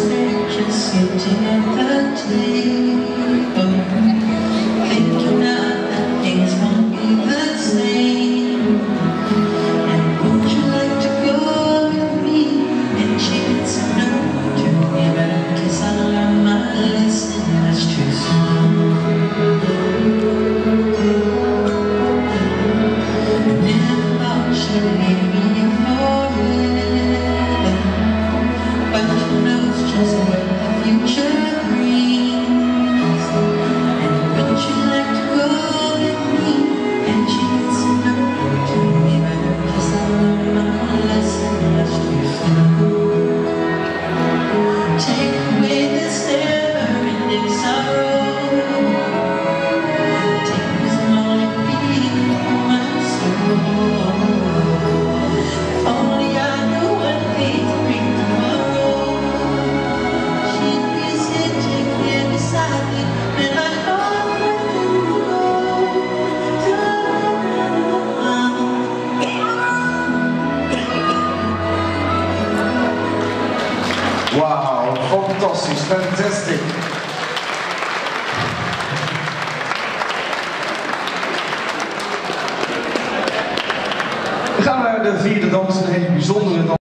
Just you skin fantastisch, fantastic. We gaan naar de vierde dans, een hele bijzondere dans.